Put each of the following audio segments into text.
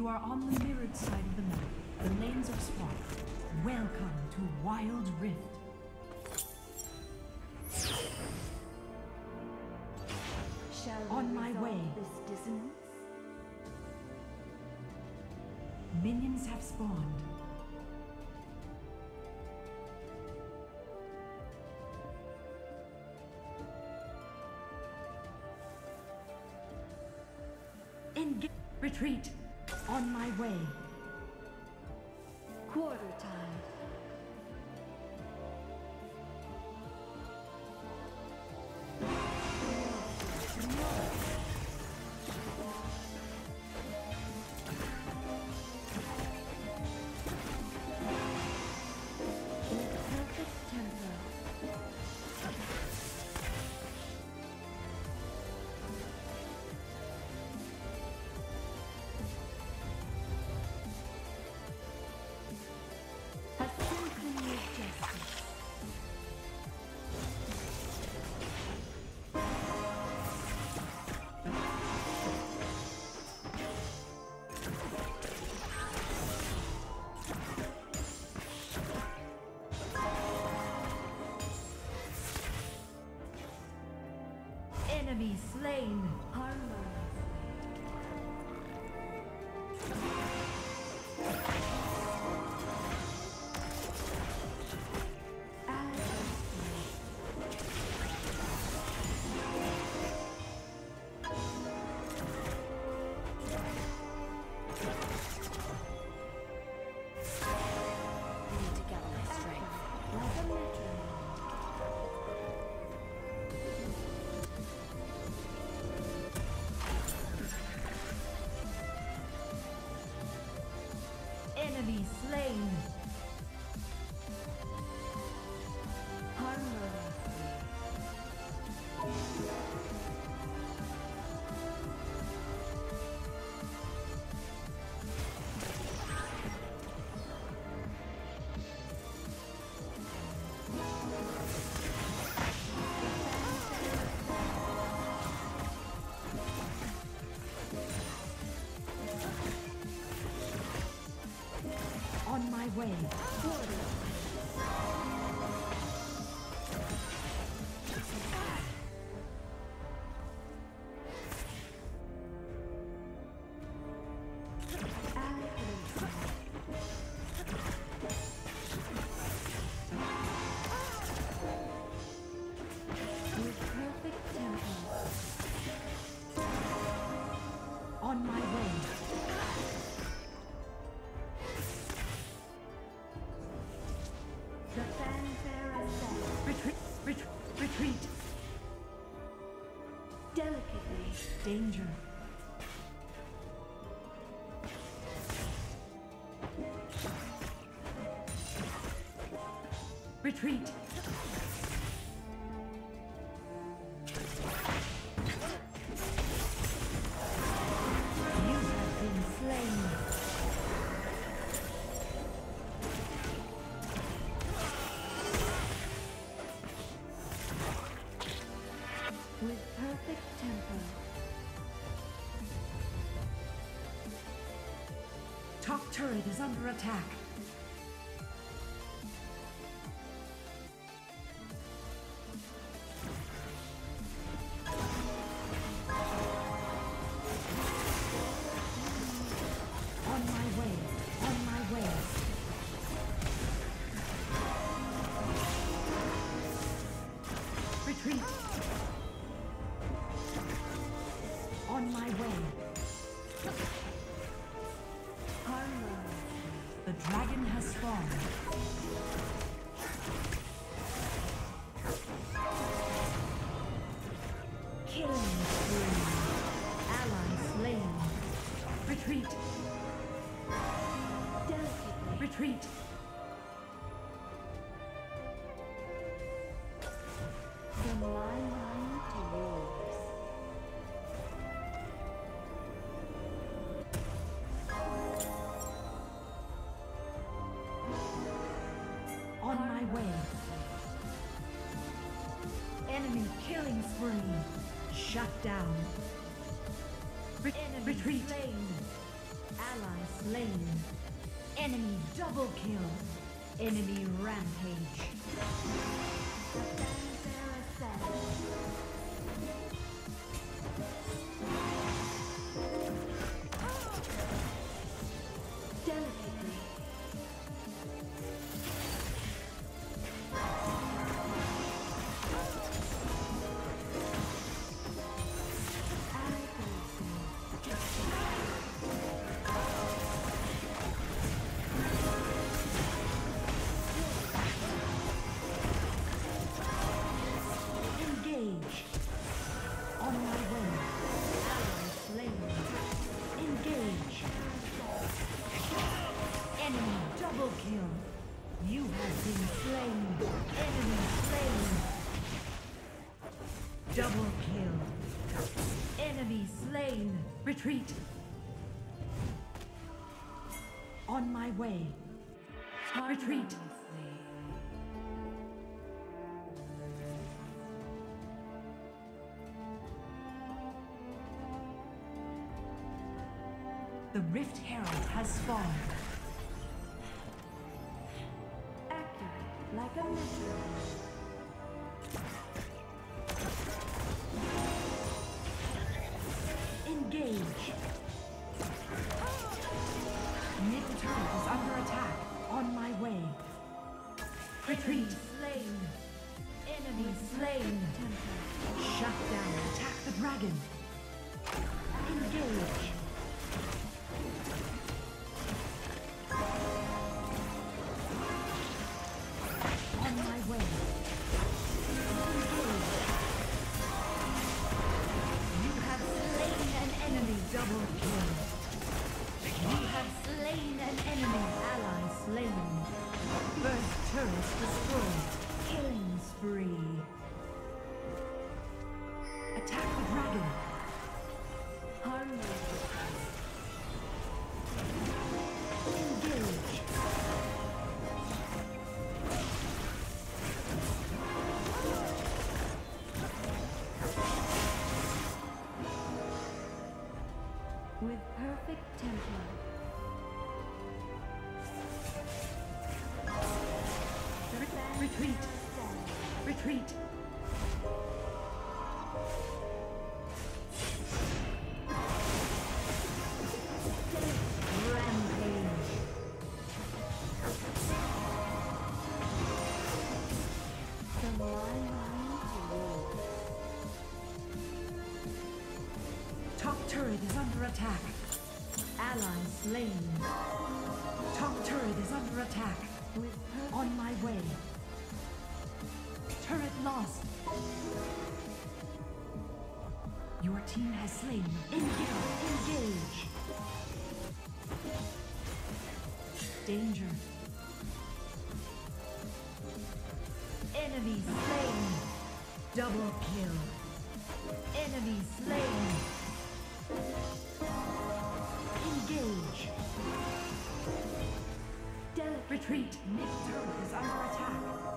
You are on the mirrored side of the map. The lanes are swapped. Welcome to Wild Rift. Shall On my way. This dissonance? Minions have spawned. Engage. Retreat. Enemy slain. Way. Retreat. Top turret is under attack. Retreat. Delicately. Retreat. From my mind to yours. On my way. Enemy killing spree. Shut down. Re- retreat. Ally slain. Enemy double kill. Enemy rampage. Been slain. Enemy slain. Double kill. Enemy slain. Retreat. On my way. Retreat. The Rift Herald has spawned. Engage. Mid turret is under attack. On my way. Retreat. slain. Enemy slain. Shut down. Attack the dragon. Retreat. Retreat. Top turret is under attack. Ally slain. Top turret is under attack. On my way. Turret lost. Your team has slain. Engage. Engage. Danger. Enemy slain. Double kill. Enemy slain. Engage. Retreat. Mid turret is under attack.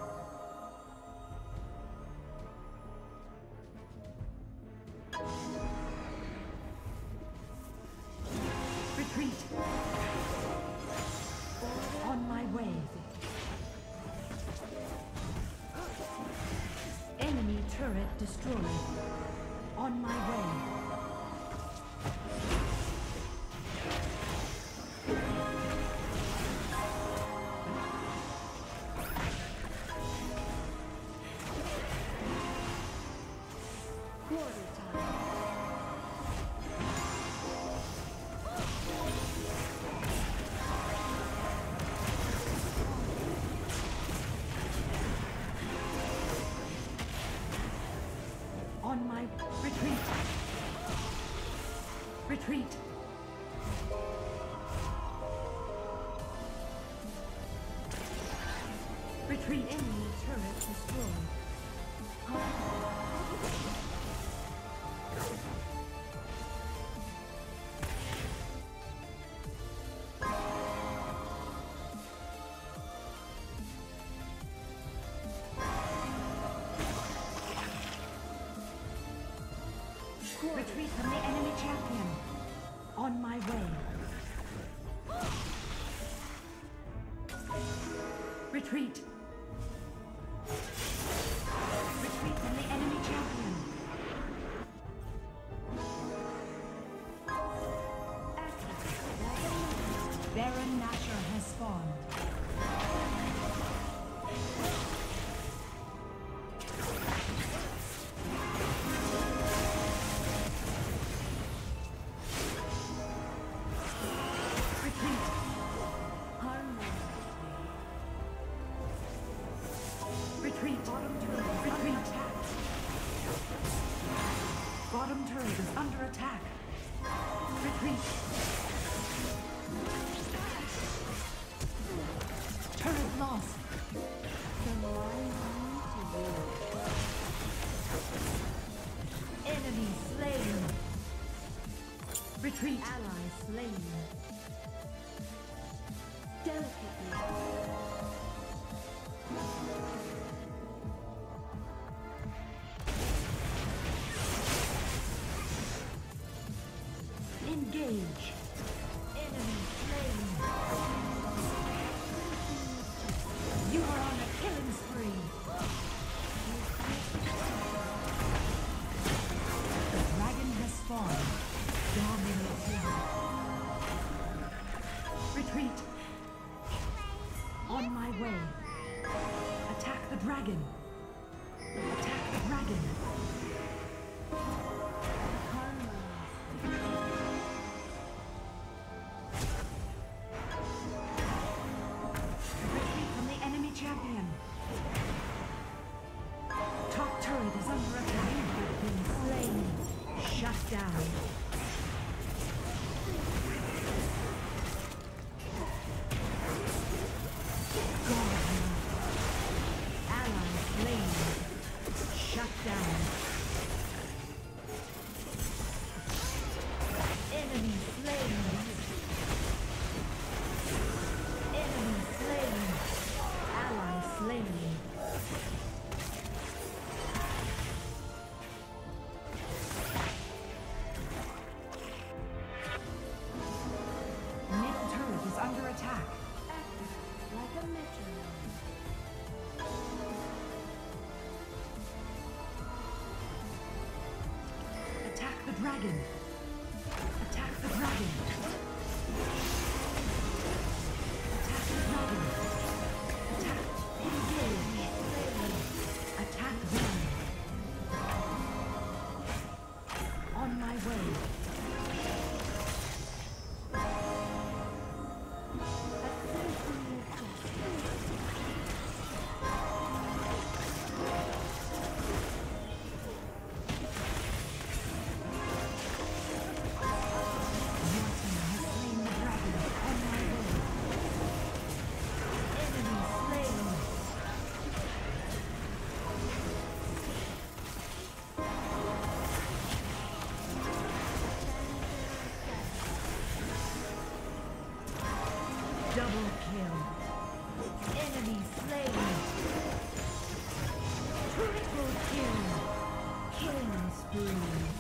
On my retreat. Retreat. Retreat. Enemy turret destroyed. Retreat from the enemy champion. On my way. Retreat. Retreat. Ally slain. Delicately. Engage. Enemy slain. dragon. Double kill. Enemy slain. Triple kill. Killing spree.